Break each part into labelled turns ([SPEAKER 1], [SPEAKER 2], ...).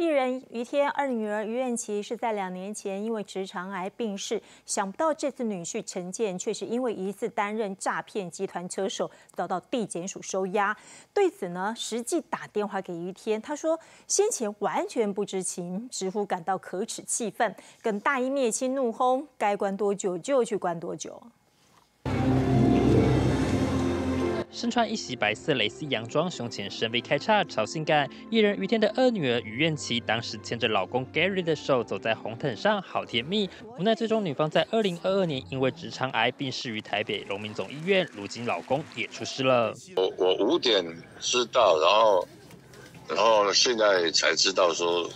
[SPEAKER 1] 艺人于天二女儿于愿琪是在两年前因为直肠癌病逝，想不到这次女婿陈建却是因为疑似担任诈骗集团车手，遭到地检署收押。对此呢，实际打电话给于天，他说先前完全不知情，直呼感到可耻气愤，跟大义灭亲怒轰，该关多久就去关多久。
[SPEAKER 2] 身穿一袭白色蕾丝洋装，胸前深 V 开叉，超性感。艺人于天的二女儿于愿琪，当时牵着老公 Gary 的手走在红毯上，好甜蜜。无奈最终女方在二零二二年因为直肠癌病逝于台北荣民总医院，如今老公也出事了。
[SPEAKER 3] 我我五点知道，然后然后现在才知道说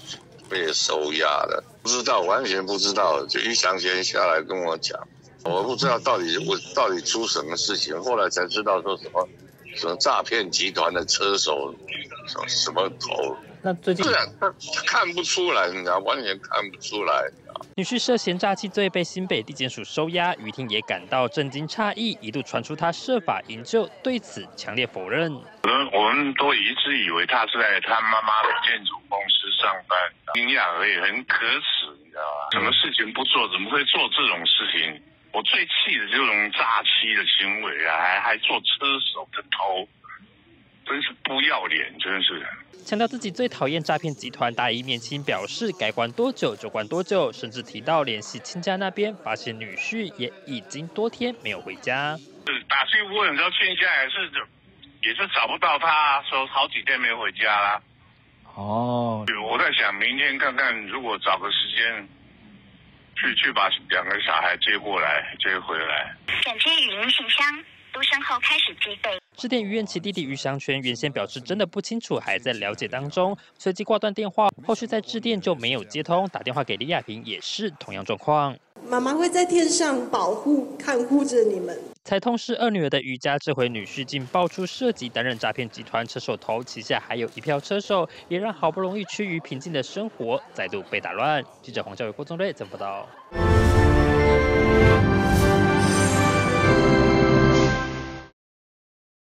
[SPEAKER 3] 被收押了，不知道完全不知道，就一想先下来跟我讲。我不知道到底我到底出什么事情，后来才知道说什么什么诈骗集团的车手什么什么头。
[SPEAKER 2] 那最近
[SPEAKER 3] 他看不出来，你知道，完全看不出来。
[SPEAKER 2] 女婿涉嫌诈欺罪被新北地检署收押，于婷也感到震惊诧异，一度传出他设法营救，对此强烈否认。
[SPEAKER 4] 我们我们都一直以为他是在他妈妈的建筑公司上班，惊讶而已，很可耻，你知道吧？什么事情不做，怎么会做这种事情？我最气的这种诈欺的行为啊，还还做车手的头，真是不要脸，真是。
[SPEAKER 2] 强调自己最讨厌诈骗集团，大义面亲表示该关多久就关多久，甚至提到联系亲家那边，发现女婿也已经多天没有回家。
[SPEAKER 4] 打去问，然后亲家也是也是找不到他，说好几天没回家啦。哦，我在想明天看看，如果找个时间。去去把两个小孩接过来，接回来。
[SPEAKER 5] 转接语音信箱，嘟声后开始计费。
[SPEAKER 2] 致电于院其弟弟于祥全，原先表示真的不清楚，还在了解当中，随即挂断电话。后续再致电就没有接通，打电话给李亚平也是同样状况。
[SPEAKER 6] 妈妈会在天上保护、看护着你们。
[SPEAKER 2] 才痛失二女儿的瑜伽，这回女婿竟爆出涉及担任诈骗集团车手头，旗下还有一票车手，也让好不容易趋于平静的生活再度被打乱。记者黄教育郭宗瑞曾报道？